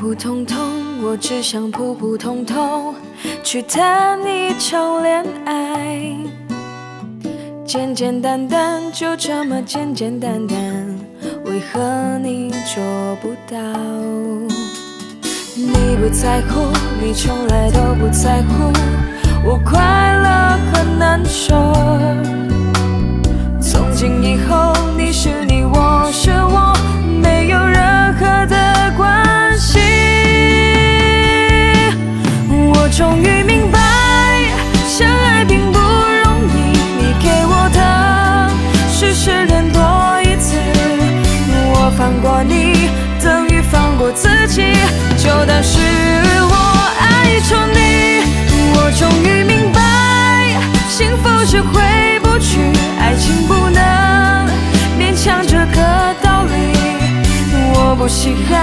普通通，我只想普普通通去谈一场恋爱，简简单单，就这么简简单单，为何你做不到？你不在乎，你从来都不在乎，我快乐很难受。我不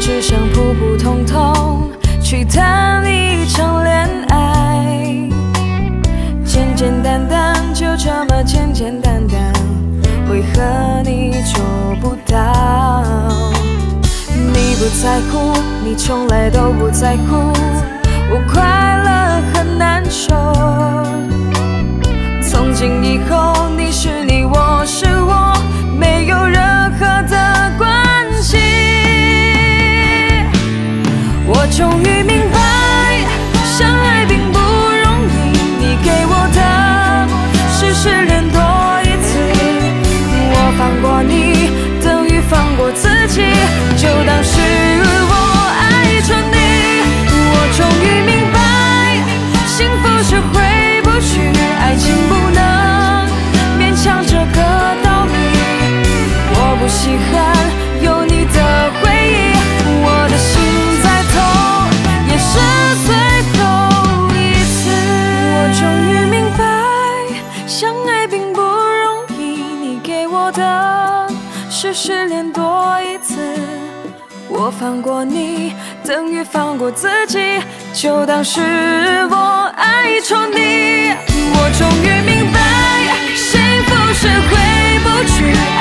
只想普普通通去谈一场恋爱，简简单单，就这么简简单单，为何你做不到？你不在乎，你从来都不在乎，我快乐很难受。的是失恋多一次，我放过你，等于放过自己，就当是我爱错你。我终于明白，幸福是回不去，爱